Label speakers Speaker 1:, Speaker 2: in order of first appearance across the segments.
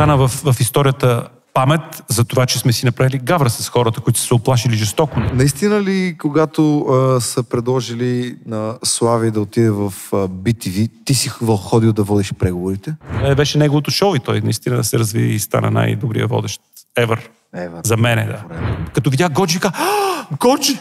Speaker 1: остана в, в историята памет за това, че сме си направили гавра с хората, които са се оплашили жестоко.
Speaker 2: Наистина ли, когато а, са предложили на Слави да отиде в а, BTV, ти си ходил да водиш преговорите?
Speaker 1: Е, беше неговото шоу и той наистина се разви и стана най-добрия водещ ever.
Speaker 2: Ева.
Speaker 1: За мене, да. Като видя Годжи, вика, «А, Годжи!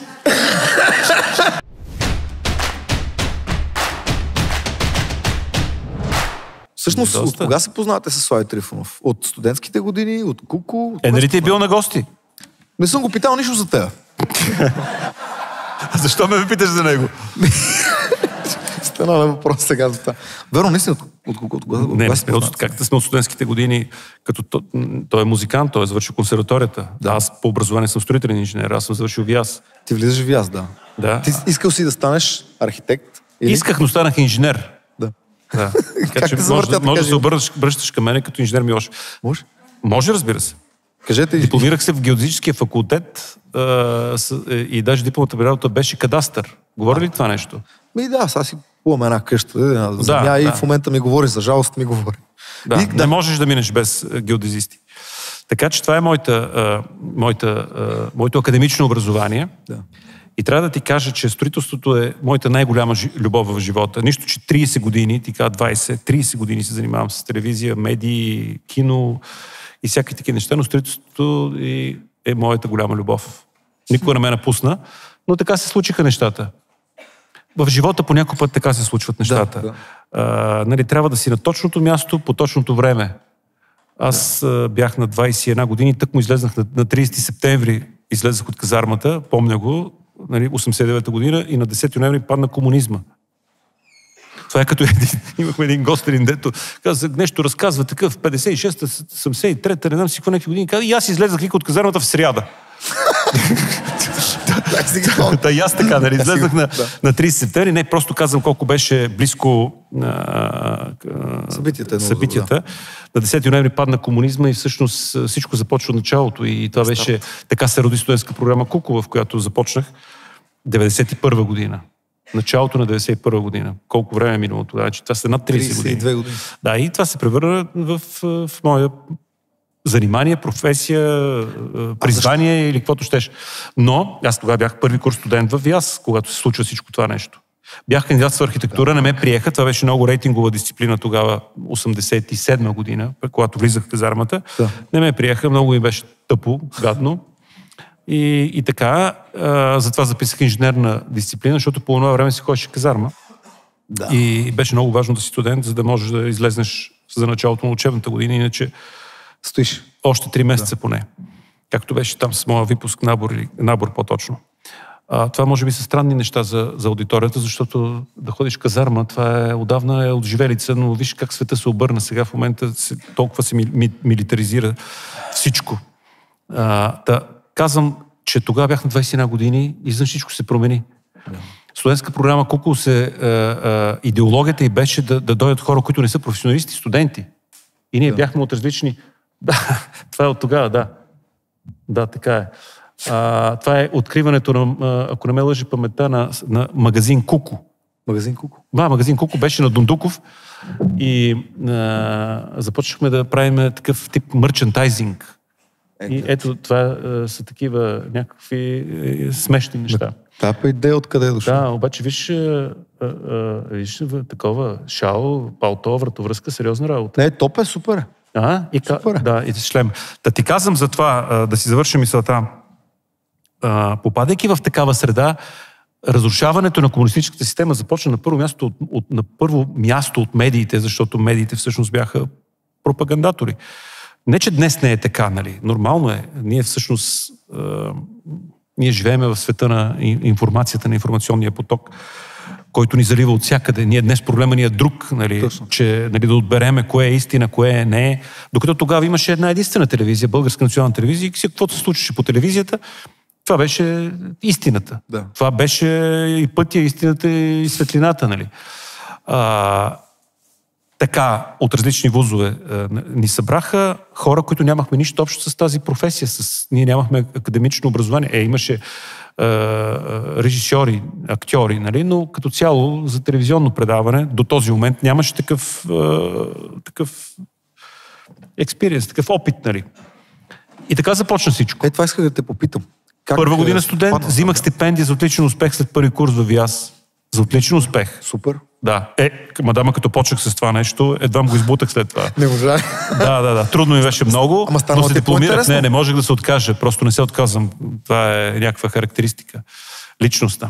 Speaker 2: Всъщност, от кога се познавате с Слави Трифонов? От студентските години? От Куку? От
Speaker 1: Е, нали ти е бил на гости?
Speaker 2: Не съм го питал нищо за теб.
Speaker 1: Защо ме питаш за него?
Speaker 2: Стана на въпрос сега за това. Верно, наистина, от, от, от, от, от, от
Speaker 1: Не, от,
Speaker 2: познавате?
Speaker 1: как да сме от студентските години, като то, м, той е музикант, той е завършил консерваторията. Да. Аз по образование съм строителен инженер, аз съм завършил ВИАС.
Speaker 2: Ти влизаш в аз, да.
Speaker 1: Да.
Speaker 2: Ти искал си да станеш архитект? Или?
Speaker 1: Исках, но станах инженер.
Speaker 2: Да.
Speaker 1: Да. Така че може, да- може да се обръщаш, към мене като инженер Милош.
Speaker 2: Може?
Speaker 1: Може, разбира се.
Speaker 2: Кажете,
Speaker 1: Дипломирах се в геодезическия факултет а, с, е, и даже дипломата ми работа беше кадастър. Говори ли това нещо?
Speaker 2: ми да, сега си купувам една къща, една земя
Speaker 1: Да,
Speaker 2: и
Speaker 1: да.
Speaker 2: в момента ми говори, за жалост ми говори.
Speaker 1: Да,
Speaker 2: И,
Speaker 1: не можеш да минеш без геодезисти. Така че това е моята, а, моята, а, моето академично образование.
Speaker 2: Да.
Speaker 1: И трябва да ти кажа, че строителството е моята най-голяма любов в живота. Нищо, че 30 години, ти каза 20, 30 години се занимавам с телевизия, медии, кино и всякакви такива неща, но строителството е, е моята голяма любов. Никога не ме напусна, но така се случиха нещата. В живота по някой път така се случват нещата.
Speaker 2: да.
Speaker 1: А, нали, трябва да си на точното място, по точното време. Аз а, бях на 21 години, тък му излезнах на, на 30 септември, излезах от казармата, помня го, нали, 89-та година и на 10 ноември падна комунизма. Това е като един, имахме един гостелин, дето каза, нещо разказва такъв, 56-та, 73-та, не знам си какво някакви години, каза, и аз излезах от казармата в сряда. Та и аз така, нали, излезнах на, на 30 септември, не, просто казвам колко беше близко а,
Speaker 2: Събитията,
Speaker 1: събитията. На 10 ноември падна комунизма и всъщност всичко започва от началото и това беше, така се роди студентска програма Куко, в която започнах 91 година. Началото на 91 година. Колко време е минало тогава? Значи, това са над 30 години.
Speaker 2: 32 години.
Speaker 1: Да, и това се превърна в, в, в моя занимание, професия, е, призвание или каквото щеш. Но аз тогава бях първи курс студент в ВИАС, когато се случва всичко това нещо. Бях кандидат в архитектура, не ме приеха. Това беше много рейтингова дисциплина тогава, 87 година, когато влизах в казармата.
Speaker 2: Да.
Speaker 1: Не ме приеха, много ми беше тъпо, гадно. И, и така, а, затова записах инженерна дисциплина, защото по това време си ходеше казарма.
Speaker 2: Да.
Speaker 1: И беше много важно да си студент, за да можеш да излезнеш за началото на учебната година, иначе
Speaker 2: Стоиш.
Speaker 1: още три месеца да. поне. Както беше там с моя випуск, набор, набор по-точно. А, това може би са странни неща за, за аудиторията, защото да ходиш казарма, това е отдавна е отживелица, но виж как света се обърна сега в момента, се, толкова се ми, ми, милитаризира всичко. А, да, казвам, че тогава бях на 21 години и изведнъж всичко се промени. Студентска програма Кукол се... А, а, идеологията и беше да, да дойдат хора, които не са професионалисти, студенти. И ние да. бяхме от различни... Да, това е от тогава, да. Да, така е. А, това е откриването на, ако не ме лъжи паметта, на, на магазин Куко.
Speaker 2: Магазин Куко.
Speaker 1: Да, магазин Куко беше на Дундуков и а, започнахме да правим такъв тип мерчентайзинг. И ето, това а, са такива някакви е, смешни неща.
Speaker 2: Та па идея откъде е дошла?
Speaker 1: Да, обаче виж, а, а, а, виж такова шао, палто, вратовръзка, сериозна работа.
Speaker 2: Не, топ е супер.
Speaker 1: А, и, ка...
Speaker 2: Супер.
Speaker 1: да, и шлем. Да ти казвам за това, а, да си завърша мисълта. А, попадайки в такава среда, разрушаването на комунистическата система започна на първо място от, от, на първо място от медиите, защото медиите всъщност бяха пропагандатори. Не, че днес не е така, нали? Нормално е. Ние всъщност а, ние живееме в света на ин- информацията, на информационния поток, който ни залива от всякъде. Ние днес проблема ни е друг, нали?
Speaker 2: Точно.
Speaker 1: че нали, да отбереме кое е истина, кое не е. Докато тогава имаше една единствена телевизия, българска национална телевизия, и каквото се случваше по телевизията, това беше истината.
Speaker 2: Да.
Speaker 1: Това беше и пътя, истината и светлината, нали? А, така, от различни вузове а, ни събраха хора, които нямахме нищо общо с тази професия. С... Ние нямахме академично образование. Е, имаше а, а, режисьори, актьори, нали? но като цяло за телевизионно предаване до този момент нямаше такъв, а, такъв Експириенс, такъв опит, нали. И така започна всичко.
Speaker 2: Е, това исках да те попитам. Как,
Speaker 1: Първа
Speaker 2: е,
Speaker 1: година студент,
Speaker 2: падна
Speaker 1: взимах стипендия за отличен успех след първи курс в ВИАС. За отличен успех.
Speaker 2: Супер.
Speaker 1: Да. Е, мадама, като почнах с това нещо, едва го избутах след това.
Speaker 2: Не можа.
Speaker 1: Да, да, да. Трудно ми беше много,
Speaker 2: Ама станало
Speaker 1: но се дипломирах. Не, не можех да се откажа. Просто не се отказвам. Това е някаква характеристика. Личността.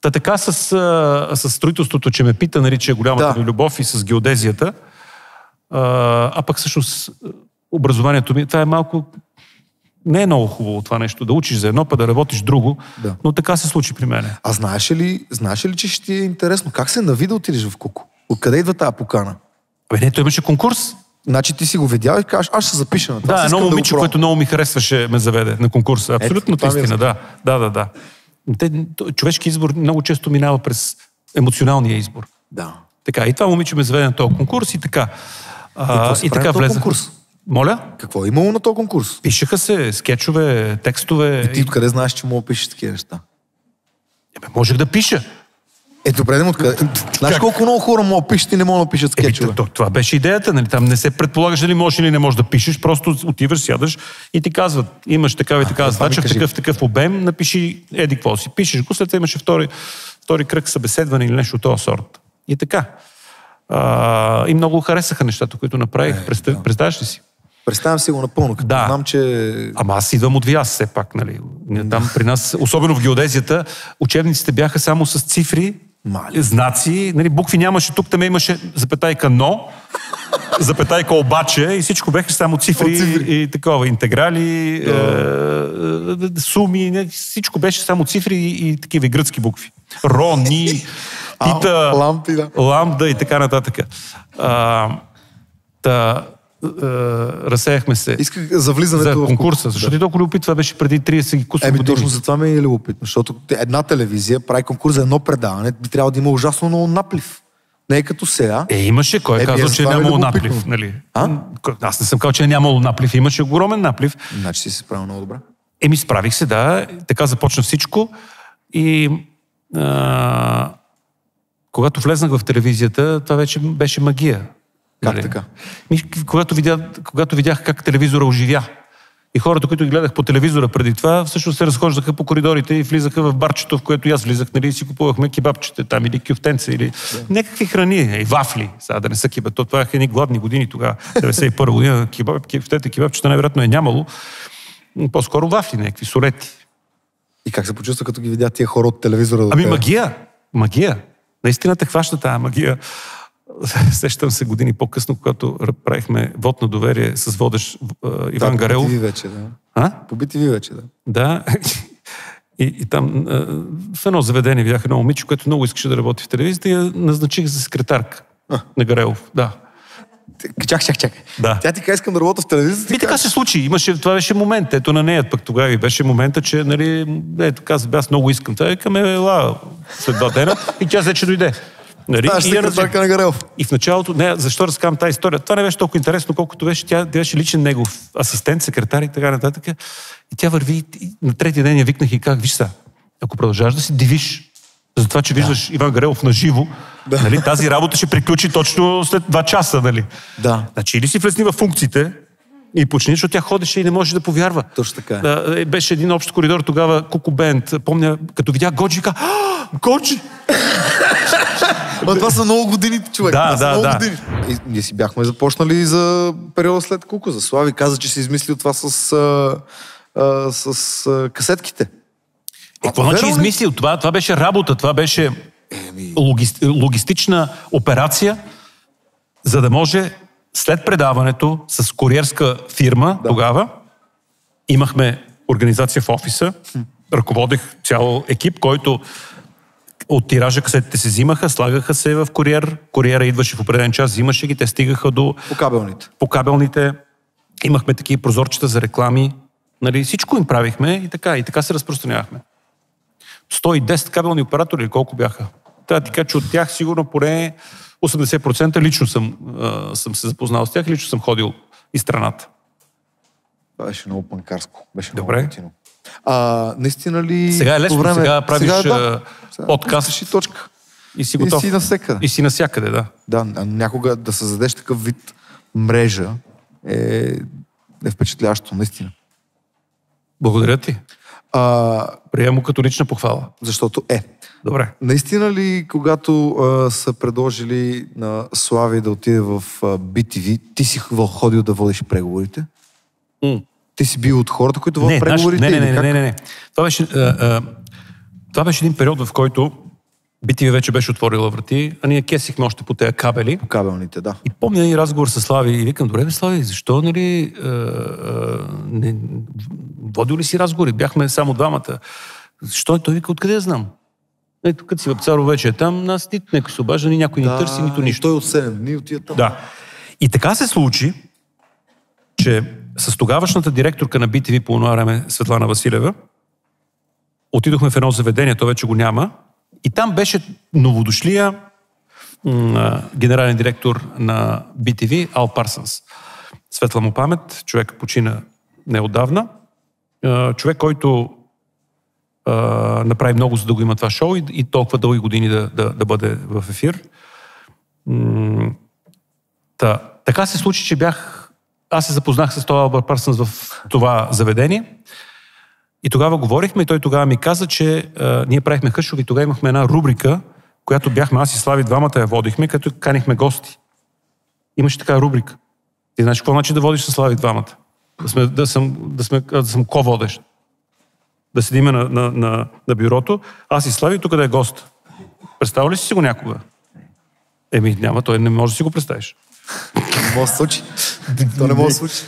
Speaker 1: Та така с, с строителството, че ме пита, нали, че е голямата
Speaker 2: Да.
Speaker 1: ми любов и с геодезията. А, а пък всъщност образованието ми, това е малко... Не е много хубаво това нещо, да учиш за едно, па да работиш друго,
Speaker 2: Да.
Speaker 1: но така се случи при мене.
Speaker 2: А знаеш ли, знаеш ли, че ще ти е интересно? Как се нави да отидеш в Куко? Откъде идва тази покана?
Speaker 1: Абе, не, той имаше конкурс.
Speaker 2: Значи ти си го видял и кажеш, аз ще запиша на това.
Speaker 1: Да, едно момиче,
Speaker 2: да
Speaker 1: което много ми харесваше, ме заведе на конкурса. Абсолютно
Speaker 2: това ми е
Speaker 1: истина, да. Да, да, да. Те, човешки избор много често минава през емоционалния избор.
Speaker 2: Да.
Speaker 1: Така, и това момиче ме заведе на този конкурс и така. А, и така влезах.
Speaker 2: конкурс?
Speaker 1: Моля?
Speaker 2: Какво е имало на този конкурс?
Speaker 1: Пишеха се скетчове, текстове.
Speaker 2: Ти откъде знаеш, че мога да пишеш такива неща?
Speaker 1: Ебе, можех да пиша.
Speaker 2: Е, добре, да му откъде. Знаеш колко много хора да пишат и не могат да пишат скетчове?
Speaker 1: то, това беше идеята, нали? Там не се предполагаш дали можеш или не можеш да пишеш, просто отиваш, сядаш и ти казват, имаш такава и такава задача, в такъв, такъв обем, напиши еди какво си. Пишеш го, след това имаше втори, втори кръг събеседване или нещо от този сорт. И така. А, и много харесаха нещата, които направих.
Speaker 2: Е,
Speaker 1: Представ, Представяш ли си?
Speaker 2: Представям си го напълно, като
Speaker 1: Да.
Speaker 2: знам, че...
Speaker 1: Ама аз идвам от ВИАС все пак, нали? Там при нас, особено в геодезията, учебниците бяха само с цифри,
Speaker 2: Мали.
Speaker 1: знаци, нали, букви нямаше, тук там имаше запетайка но, запетайка обаче и всичко бяха само цифри,
Speaker 2: цифри.
Speaker 1: и такова, интеграли, е, е, суми, не, всичко беше само цифри и, и такива и гръцки букви. Ро, ни, тита,
Speaker 2: лампи, да.
Speaker 1: ламда и така нататък. А, та, разсеяхме се
Speaker 2: Исках за влизането
Speaker 1: за
Speaker 2: в
Speaker 1: конкурса, защото и толкова любопит, това беше преди 30 кусори
Speaker 2: Еми,
Speaker 1: години.
Speaker 2: точно за това ми е любопитно, защото една телевизия прави конкурс за едно предаване, би трябвало да има ужасно много наплив. Не е като сега.
Speaker 1: Е, имаше, кой е
Speaker 2: Е,
Speaker 1: казал, че е
Speaker 2: е
Speaker 1: нямало
Speaker 2: любопитно.
Speaker 1: наплив, нали?
Speaker 2: А?
Speaker 1: Аз не съм казал, че е нямало наплив, имаше огромен наплив.
Speaker 2: Значи си се справил много добре.
Speaker 1: Еми, справих се, да, така започна всичко и а, когато влезнах в телевизията, това вече беше магия.
Speaker 2: Как
Speaker 1: Нали?
Speaker 2: така?
Speaker 1: Ми, когато, видя, когато видях как телевизора оживя, и хората, които ги гледах по телевизора преди това, всъщност се разхождаха по коридорите и влизаха в барчето, в което аз влизах, нали, и си купувахме кебабчета там или кюфтенца, или някакви храни, и вафли, сега да не са кебаб. То това бяха едни гладни години тогава, 91 година, кебаб, кюфтета, кебабчета най-вероятно е нямало. По-скоро вафли, някакви солети.
Speaker 2: И как се почувства, като ги видя тия хора от телевизора?
Speaker 1: Ами магия, магия. Наистина те хваща тази магия. Сещам се години по-късно, когато правихме вод на доверие с водещ а, Иван
Speaker 2: да,
Speaker 1: Гарелов.
Speaker 2: Побити ви вече, да.
Speaker 1: А?
Speaker 2: Побити ви вече, да.
Speaker 1: Да. И, и там а, в едно заведение видях едно момиче, което много искаше да работи в телевизията и я назначих за секретарка на Гарелов. Да.
Speaker 2: Чак, чак, чак.
Speaker 1: Да.
Speaker 2: Тя ти каза, искам да работя в телевизията.
Speaker 1: И така се случи. Имаше, това беше момент. Ето на нея пък тогава и беше момента, че, нали, ето каза, аз много искам. Тя викаме, ела, след два дена. И тя вече дойде. Нали? Назначих.
Speaker 2: секретарка на Гарелов.
Speaker 1: И в началото, не, защо разказвам тази история? Това не беше толкова интересно, колкото беше тя, беше личен негов асистент, секретар и така нататък. И тя върви, и на третия ден я викнах и как, виж са, ако продължаваш да си дивиш за това, че виждаш Иван Гарелов на живо,
Speaker 2: Да.
Speaker 1: нали, тази работа ще приключи точно след два часа. Нали?
Speaker 2: Да.
Speaker 1: Значи или си влезни в функциите и почни, защото тя ходеше и не може да повярва.
Speaker 2: Точно така е.
Speaker 1: Да, е, беше един общ коридор тогава, Куку Бенд. Помня, като видях Годжи, вика, «А, Годжи!
Speaker 2: Ма това са много години, човек.
Speaker 1: Да,
Speaker 2: Това
Speaker 1: да,
Speaker 2: много
Speaker 1: да.
Speaker 2: Години. И, ние си бяхме започнали за периода след Куко. За Слави каза, че си измислил това с, а, а, с а, касетките.
Speaker 1: Е, какво значи измислил? Това, това беше работа, това беше логис, логистична операция, за да може след предаването с куриерска фирма да. тогава, имахме организация в офиса, ръководех цял екип, който от тиража касетите се взимаха, слагаха се в куриер, куриера идваше в определен час, взимаше ги, те стигаха до
Speaker 2: По кабелните.
Speaker 1: по кабелните, имахме такива прозорчета за реклами, нали, всичко им правихме и така, и така се разпространявахме. 110 кабелни оператори, или колко бяха? Трябва да ти кажа, че от тях сигурно поне 80% лично съм, а, съм се запознал с тях, лично съм ходил из страната.
Speaker 2: Това беше много панкарско. Беше
Speaker 1: Добре.
Speaker 2: много готино. А, наистина ли...
Speaker 1: Сега е лесно,
Speaker 2: по
Speaker 1: сега правиш,
Speaker 2: да.
Speaker 1: а,
Speaker 2: Сега
Speaker 1: подкаст.
Speaker 2: И точка.
Speaker 1: И си
Speaker 2: И
Speaker 1: готов.
Speaker 2: си навсекъде.
Speaker 1: И си насякъде, да.
Speaker 2: Да, някога да създадеш такъв вид мрежа, е, е впечатляващо, наистина.
Speaker 1: Благодаря ти.
Speaker 2: А,
Speaker 1: Приемо като лична похвала.
Speaker 2: защото е.
Speaker 1: Добре.
Speaker 2: Наистина ли, когато а, са предложили на Слави да отиде в а, BTV, ти си ходил да водиш преговорите?
Speaker 1: М.
Speaker 2: Ти си бил от хората, които водят преговорите?
Speaker 1: не, не, не, не, не, не. Това беше, а, а, това беше един период, в който BTV вече беше отворила врати, а ние кесихме още по тези кабели.
Speaker 2: По кабелните, да.
Speaker 1: И помня един разговор с Слави и викам, добре бе, Слави, защо, нали, а, а, не, водил ли си разговори? Бяхме само двамата. Защо? Той вика, откъде я знам? Ето, като си в Царо вече е там, нас нито някой се обажда, ни някой ни търси, нито нищо.
Speaker 2: Той от 7 дни отиде там.
Speaker 1: Да. И така се случи, че с тогавашната директорка на BTV по това време, Светлана Василева, отидохме в едно заведение, то вече го няма, и там беше новодошлия м, генерален директор на BTV, Ал Парсънс. Светла му памет, човек почина неодавна. Човек, който направи много, за да го има това шоу и, и толкова дълги години да, да, да бъде в ефир. Та, така се случи, че бях... Аз се запознах с този Албър Парсънс в това заведение. И тогава говорихме и той тогава ми каза, че а, ние правихме хъшови. Тогава имахме една рубрика, която бяхме, аз и Слави двамата я водихме, като канихме гости. Имаше така рубрика. Ти знаеш какво значи да водиш с Слави двамата? Да, сме, да, съм, да, сме, да съм ко-водещ. Да седиме на, на, на, на бюрото, аз и Слави тук да е гост. Представил ли си го някога? Еми, няма, той не може да си го представиш.
Speaker 2: Не може да случи. То не може да случи.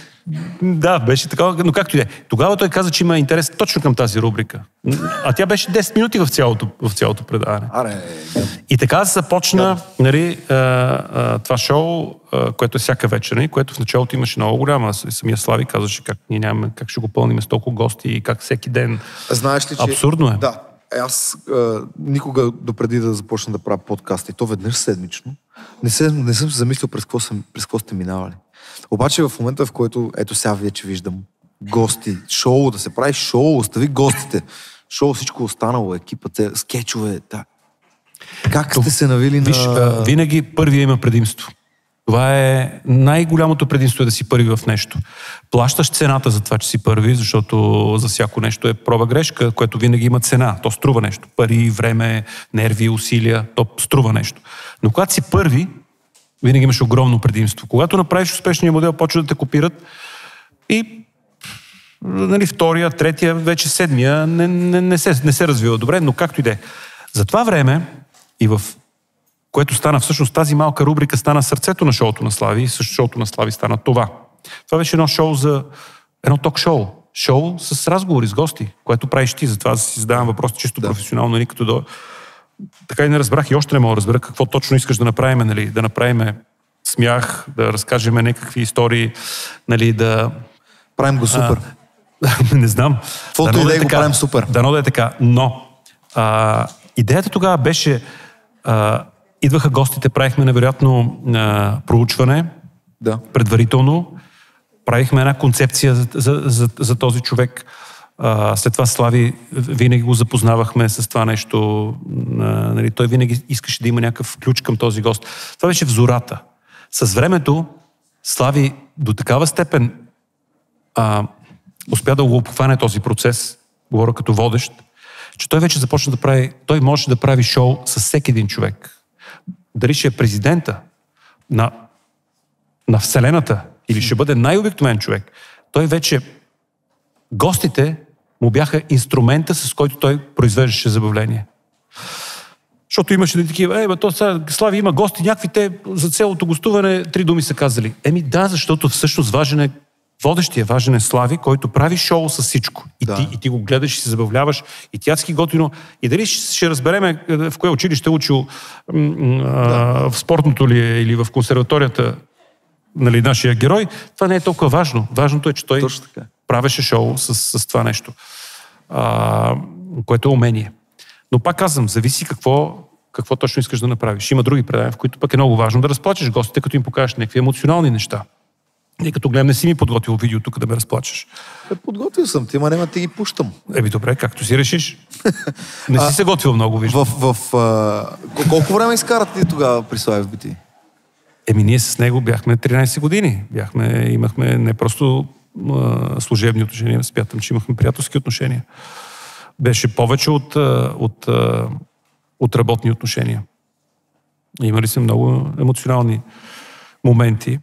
Speaker 1: Да, беше така, но както и е. Тогава той каза, че има интерес точно към тази рубрика. А тя беше 10 минути в цялото, в цялото предаване.
Speaker 2: Аре,
Speaker 1: И така започна нали, а, а, това шоу, а, което е всяка вечер, нали, което в началото имаше много голяма. Самия Слави казваше как ние нямаме, как ще го пълним с толкова гости и как всеки ден.
Speaker 2: Знаеш ли, че...
Speaker 1: Абсурдно е.
Speaker 2: Да. Аз а, никога допреди да започна да правя подкаст, и то веднъж седмично, не, се, не съм се замислил през какво, съм, през какво сте минавали. Обаче в момента, в който, ето сега вече виждам гости, шоу, да се прави шоу, остави гостите. Шоу, всичко останало, екипа, те, скетчове, да. Как сте се навили на...
Speaker 1: Виж, а, винаги първия има предимство. Това е най-голямото предимство е да си първи в нещо. Плащаш цената за това, че си първи, защото за всяко нещо е проба грешка, което винаги има цена. То струва нещо. Пари, време, нерви, усилия, то струва нещо. Но когато си първи, винаги имаш огромно предимство. Когато направиш успешния модел, почва да те копират и нали, втория, третия, вече седмия не, не, не, се, не се развива добре, но както и да е. За това време и в което стана всъщност тази малка рубрика стана сърцето на шоуто на Слави също шоуто на Слави стана това. Това беше едно шоу за едно ток-шоу. Шоу с разговори с гости, което правиш ти. Затова си задавам въпрос чисто да. професионално, нали, като до... Така и не разбрах и още не мога да разбера какво точно искаш да направим, нали, да направим смях, да разкажем някакви истории, нали, да...
Speaker 2: Правим го супер.
Speaker 1: не знам.
Speaker 2: Каквото и да е, го правим супер.
Speaker 1: Дано да е така. Но а, идеята тогава беше а, идваха гостите, правихме невероятно а, проучване,
Speaker 2: да.
Speaker 1: предварително, правихме една концепция за, за, за, за този човек. След това Слави винаги го запознавахме с това нещо. Нали, той винаги искаше да има някакъв ключ към този гост. Това беше в зората. С времето Слави до такава степен а, успя да го обхване този процес, говоря като водещ, че той вече започна да прави, той може да прави шоу с всеки един човек. Дали ще е президента на, на Вселената или ще бъде най-обикновен човек, той вече, гостите му бяха инструмента, с който той произвеждаше забавление. Защото имаше да такива, е, бе, то сега, Слави има гости, някакви те за цялото гостуване три думи са казали. Еми да, защото всъщност важен е водещия, важен е Слави, който прави шоу с всичко. И,
Speaker 2: Да.
Speaker 1: ти, и ти го гледаш и се забавляваш, и тя ски готино. И дали ще, ще разбереме е, в кое училище е учил, м, м, а, в спортното ли е или в консерваторията, нали, нашия герой, това не е толкова важно. Важното е, че той правеше шоу с, с това нещо, а, което е умение. Но пак казвам, зависи какво, какво точно искаш да направиш. Има други предания, в които пък е много важно да разплачеш гостите, като им покажеш някакви емоционални неща. И като гледам, не си ми подготвил видео тук да ме разплачеш.
Speaker 2: Е, подготвил съм, ти, ма няма ти ги пущам.
Speaker 1: Еби, добре, както си решиш. Не си се готвил много, виждам.
Speaker 2: В, в, а, кол- колко време изкарате ти тогава при Слави в BT?
Speaker 1: Еми, ние с него бяхме 13 години. Бяхме, имахме не просто а, служебни отношения, смятам, че имахме приятелски отношения. Беше повече от, а, от, от работни отношения. Имали се много емоционални моменти.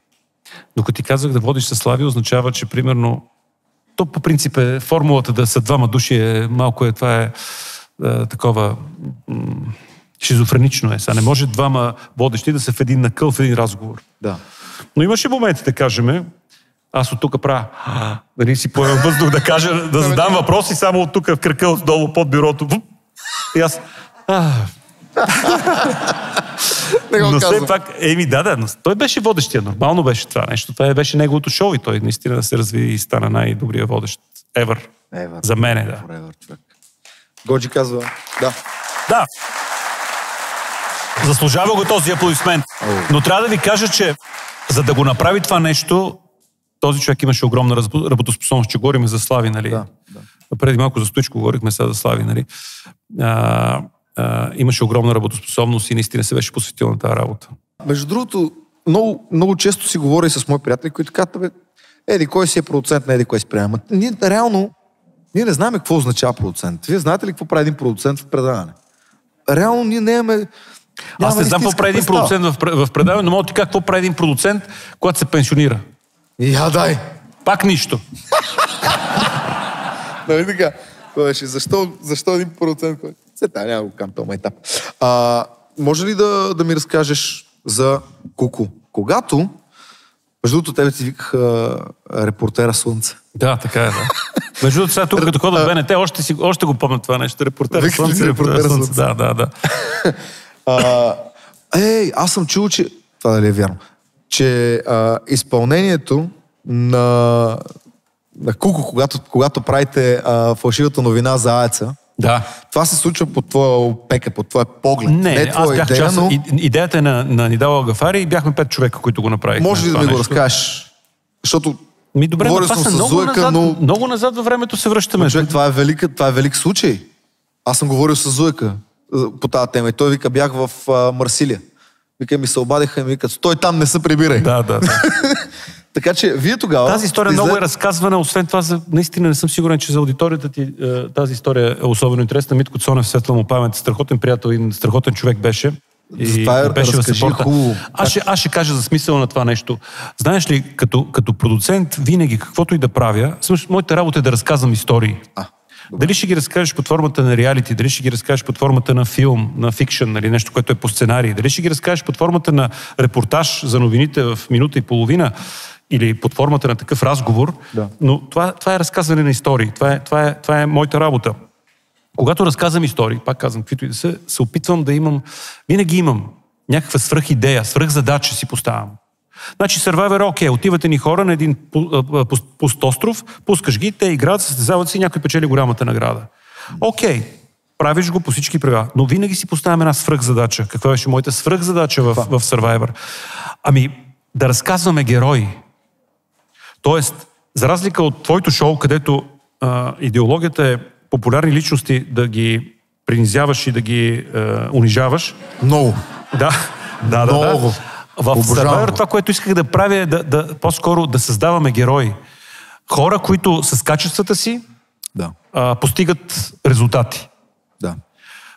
Speaker 1: Докато ти казах да водиш със Слави, означава, че примерно то по принцип е формулата да са двама души е малко е, това е, е такова шизофренично е. Сега не може двама водещи да са в един накъл, в един разговор.
Speaker 2: Да.
Speaker 1: Но имаше моменти, да кажем, аз от тук правя, нали си поемам въздух да кажа, да задам въпроси, само от тук в кръка, долу под бюрото. И аз, а,
Speaker 2: Не го
Speaker 1: но все пак, еми да, да, но той беше водещия, нормално беше това нещо. Това беше неговото шоу и той наистина се разви и стана най-добрия водещ ever.
Speaker 2: Ever.
Speaker 1: За мен, да.
Speaker 2: Forever, човек. Годжи казва, да.
Speaker 1: Да. Заслужава го този аплодисмент. Но трябва да ви кажа, че за да го направи това нещо, този човек имаше огромна работоспособност, че говорим за Слави, нали?
Speaker 2: Да, да.
Speaker 1: Преди малко за Стоичко говорихме сега за Слави, нали? А, а, имаше огромна работоспособност и наистина се беше посветил на тази работа.
Speaker 2: Между другото, много, много често си говоря и с мои приятели, които казват, бе, еди, кой си е продуцент на еди, кой си приема. Ние реално, ние не знаем какво означава продуцент. Вие знаете ли какво прави един продуцент в предаване? Реално ние не имаме...
Speaker 1: Аз не знам какво прави един продуцент в, в предаване, но мога ти какво прави един продуцент, когато се пенсионира.
Speaker 2: Я дай!
Speaker 1: Пак нищо.
Speaker 2: Нали така? Беше? Защо, защо един процент? Кой? Се тая, няма го кам този етап. А, може ли да, да ми разкажеш за Куку? Когато, между другото, тебе ти викаха репортера Слънце.
Speaker 1: Да, така е, да. Между другото, сега тук, като ходя в БНТ, още, си, още го помня това нещо. Репортер
Speaker 2: Викаш ли
Speaker 1: Слънце,
Speaker 2: репортер
Speaker 1: репортер Слънце.
Speaker 2: Слънце?
Speaker 1: Да, да, да.
Speaker 2: А, ей, аз съм чул, че... Това дали е вярно? Че а, изпълнението на, на Куко, когато, когато правите а, фалшивата новина за Аеца,
Speaker 1: Да.
Speaker 2: това се случва под твоя опека, под твоя поглед.
Speaker 1: Не,
Speaker 2: е
Speaker 1: аз бях
Speaker 2: идея,
Speaker 1: част.
Speaker 2: но
Speaker 1: Идеята е на, на Нидала Гафари и бяхме пет човека, които го направихме.
Speaker 2: може ли да ми го
Speaker 1: нещо.
Speaker 2: разкажеш? Защото
Speaker 1: Ми добре, но
Speaker 2: говорил
Speaker 1: това са много
Speaker 2: Зуека,
Speaker 1: назад,
Speaker 2: но
Speaker 1: много назад във времето се връщаме.
Speaker 2: човек, това е, велика, това е велик случай. Аз съм говорил с Зуека по тази тема и той вика, бях в а, Марсилия. Вика, ми се обадиха и ми викат, стой там, не се прибирай.
Speaker 1: Да, да, да.
Speaker 2: Така че вие тогава...
Speaker 1: Тази история
Speaker 2: сте
Speaker 1: много е разказвана, освен това, за, наистина не съм сигурен, че за аудиторията ти е, тази история е особено интересна. Митко Цонев, светла му памет, страхотен приятел и страхотен човек беше. И,
Speaker 2: Това е-
Speaker 1: беше
Speaker 2: разкажи хубаво.
Speaker 1: Аз ще, аз ще кажа за смисъл на това нещо. Знаеш ли, като, като продуцент, винаги каквото и да правя, всъщност моята работа е да разказвам истории.
Speaker 2: А,
Speaker 1: Дали ще ги разкажеш под формата на реалити, дали ще ги разкажеш под формата на филм, на фикшн, нали, нещо, което е по сценарий, дали ще ги разкажеш под формата на репортаж за новините в минута и половина или под формата на такъв разговор,
Speaker 2: Да.
Speaker 1: но това, това е разказване на истории. Това е, това, е, това е моята работа. Когато разказвам истории, пак казвам, каквито и да са, се опитвам да имам, винаги имам някаква свръхидея, свръхзадача си поставям. Значи Survivor, окей, отивате ни хора на един пу- а, а, пуст, пуст остров, пускаш ги, те играят, състезават се и някой печели голямата награда. Окей, правиш го по всички правила, но винаги си поставям една свръхзадача. Каква беше моята свръхзадача в, в Survivor? Ами, да разказваме герои. Тоест, за разлика от твоето шоу, където а, идеологията е популярни личности да ги принизяваш и да ги а, унижаваш,
Speaker 2: Много.
Speaker 1: да, да, да.
Speaker 2: Много.
Speaker 1: да. В
Speaker 2: Обожавам
Speaker 1: Survivor това, което исках да правя е да, да, по-скоро да създаваме герои. Хора, които с качествата си
Speaker 2: Да.
Speaker 1: а, постигат резултати.
Speaker 2: Да.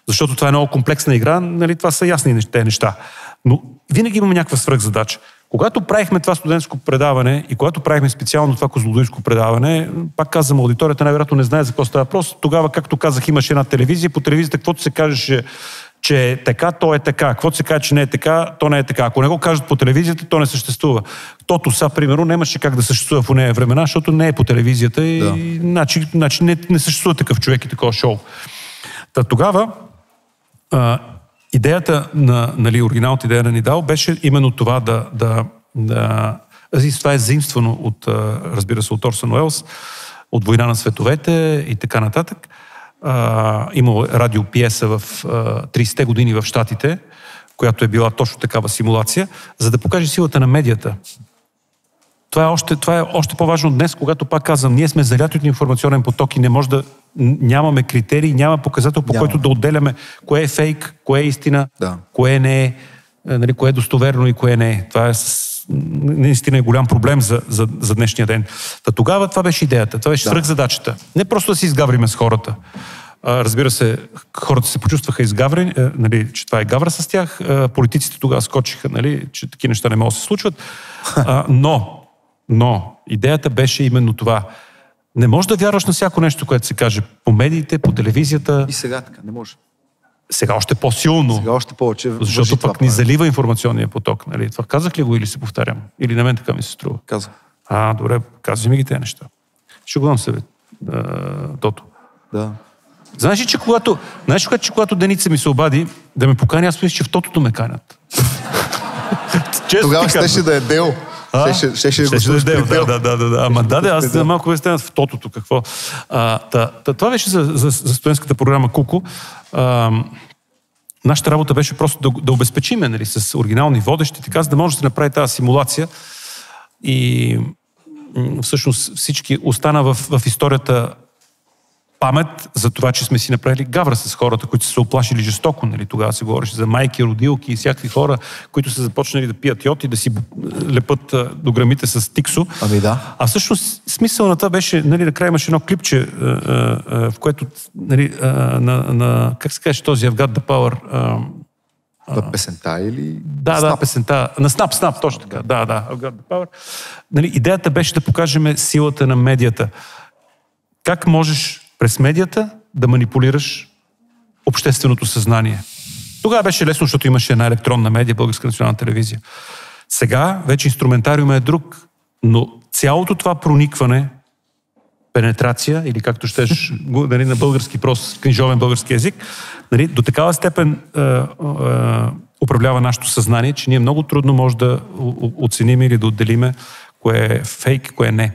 Speaker 1: Защото това е много комплексна игра, нали, това са ясни неща- те неща. Но винаги имаме някаква свръхзадача. Когато правихме това студентско предаване и когато правихме специално това козлодуйско предаване, пак казвам, аудиторията най-вероятно не знае за какво става въпрос. Тогава, както казах, имаше една телевизия. По телевизията, каквото се кажеше, че е така, то е така. Каквото се каже, че не е така, то не е така. Ако не го кажат по телевизията, то не съществува. Тото са, примерно, нямаше как да съществува в нея времена, защото не е по телевизията и
Speaker 2: Да.
Speaker 1: значи, значи не, не съществува такъв човек и такова шоу. Та тогава а, идеята на, нали, оригиналната идея на Нидал беше именно това да, да, да и това е заимствано от, разбира се, от Орсън Уелс, от Война на световете и така нататък. А, имало радиопиеса в а, 30-те години в Штатите, която е била точно такава симулация, за да покаже силата на медията. Това е, още, това е още по-важно днес, когато пак казвам, ние сме заляти от информационен поток и не може да нямаме критерии, няма показател, по
Speaker 2: Няма.
Speaker 1: който да отделяме кое е фейк, кое е истина,
Speaker 2: Да.
Speaker 1: кое не е. е, нали, кое е достоверно и кое не е. Това е наистина е голям проблем за, за, за днешния ден. Та тогава това беше идеята, това беше да. свръхзадачата. Не просто да си изгавриме с хората. А, разбира се, хората се почувстваха изгаврени, е, нали, че това е гавра с тях. А, политиците тогава скочиха, нали, че такива неща не могат да се случват. А, но, но, идеята беше именно това. Не можеш да вярваш на всяко нещо, което се каже по медиите, по телевизията.
Speaker 2: И сега така, не може.
Speaker 1: Сега още по-силно.
Speaker 2: Сега още повече.
Speaker 1: Защото пък ни залива информационния поток. Нали? Това казах ли го или се повтарям? Или на мен така ми се струва?
Speaker 2: Казах.
Speaker 1: А, добре, казвай ми ги тези неща. Ще го дам себе, Тото.
Speaker 2: Да.
Speaker 1: Знаеш ли, че когато, знаеш че когато Деница ми се обади да ме покани, аз мисля, че в Тотото ме канят.
Speaker 2: Тогава щеше да е дел. Щеше, щеше, щеше да е
Speaker 1: дел. Да, да, да, да. Ама да, да, аз да малко ме в Тотото. Какво? А, та, та, това беше за, за, за студентската програма Куко. А, нашата работа беше просто да, да обезпечиме нали, с оригинални водещи, така за да може да се направи тази симулация. И всъщност всички остана в, в историята памет за това, че сме си направили гавра с хората, които са се оплашили жестоко. Нали? Тогава се говореше за майки, родилки и всякакви хора, които са започнали да пият йод и да си лепат до грамите с тиксо.
Speaker 2: Ами да.
Speaker 1: А всъщност смисъл на това беше, нали, накрая имаше едно клипче, в което, нали, на, на, как се каже този I've got the power,
Speaker 2: на песента или...
Speaker 1: Да, Snap. да, песента. На Снап, Снап, точно така. Да, да. I've got the power. Нали, идеята беше да покажем силата на медията. Как можеш през медията да манипулираш общественото съзнание. Тогава беше лесно, защото имаше една електронна медия, Българска национална телевизия. Сега вече инструментариум е друг, но цялото това проникване, пенетрация, или както щеш нали, на български прост, книжовен български язик, нали, до такава степен е, е, управлява нашето съзнание, че ние много трудно може да оценим или да отделиме кое е фейк, кое не.